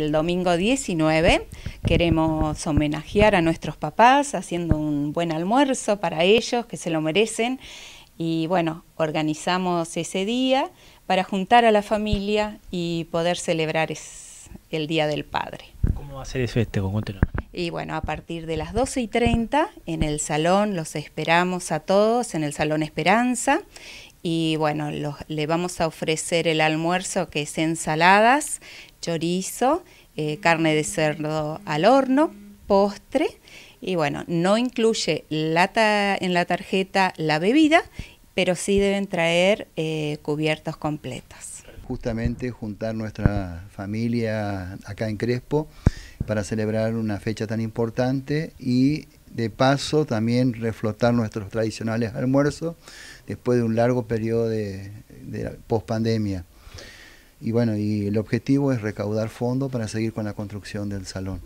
El domingo 19 queremos homenajear a nuestros papás haciendo un buen almuerzo para ellos que se lo merecen y bueno, organizamos ese día para juntar a la familia y poder celebrar el Día del Padre. ¿Cómo va a ser ese festejo? Y bueno, a partir de las 12 y 30 en el salón los esperamos a todos, en el Salón Esperanza. Y bueno, le vamos a ofrecer el almuerzo que es ensaladas, chorizo, eh, carne de cerdo al horno, postre y bueno, no incluye lata en la tarjeta la bebida, pero sí deben traer eh, cubiertos completos. Justamente juntar nuestra familia acá en Crespo para celebrar una fecha tan importante y de paso también reflotar nuestros tradicionales almuerzos después de un largo periodo de, de post pandemia. Y bueno, y el objetivo es recaudar fondos para seguir con la construcción del salón.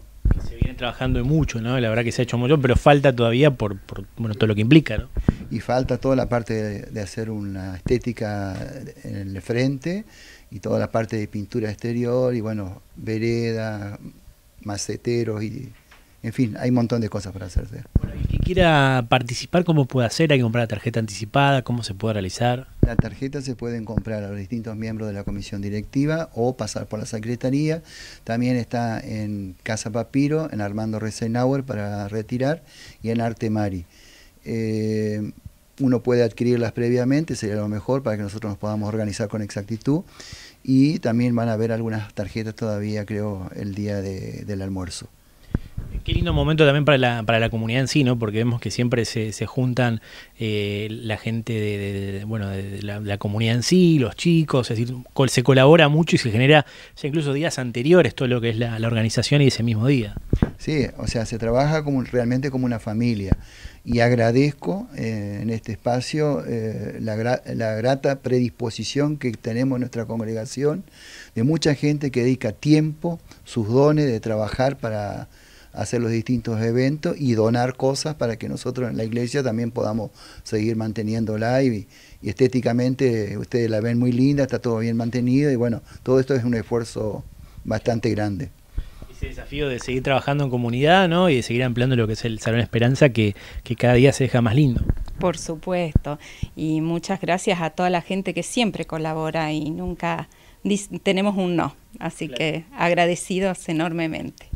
Se viene trabajando mucho, ¿no? La verdad que se ha hecho mucho, pero falta todavía por, bueno, todo lo que implica, ¿no? Y falta toda la parte de, hacer una estética en el frente y toda la parte de pintura exterior y bueno, vereda, maceteros y en fin, hay un montón de cosas para hacerse. Bueno, y quien quiera participar, ¿cómo puede hacer? ¿Hay que comprar la tarjeta anticipada? ¿Cómo se puede realizar? La tarjeta se pueden comprar a los distintos miembros de la comisión directiva o pasar por la secretaría. También está en Casa Papiro, en Armando Reisenauer para retirar y en Arte Mari. Eh, uno puede adquirirlas previamente, sería lo mejor para que nosotros nos podamos organizar con exactitud. Y también van a haber algunas tarjetas todavía, creo, el día del almuerzo. Qué lindo momento también para la, para la comunidad en sí, ¿no? Porque vemos que siempre se, se juntan eh, la gente de, bueno, de la, comunidad en sí, los chicos, es decir, se colabora mucho y se genera ya incluso días anteriores todo lo que es la, organización y ese mismo día. Sí, o sea, se trabaja como realmente como una familia y agradezco eh, en este espacio eh, la, la, grata predisposición que tenemos en nuestra congregación de mucha gente que dedica tiempo, sus dones de trabajar para hacer los distintos eventos y donar cosas para que nosotros en la iglesia también podamos seguir manteniéndola y, y estéticamente ustedes la ven muy linda, está todo bien mantenido y bueno, todo esto es un esfuerzo bastante grande ese desafío de seguir trabajando en comunidad ¿no? y de seguir ampliando lo que es el Salón Esperanza que, que, cada día se deja más lindo. Por supuesto, y muchas gracias a toda la gente que siempre colabora y nunca tenemos un no, así que agradecidos enormemente.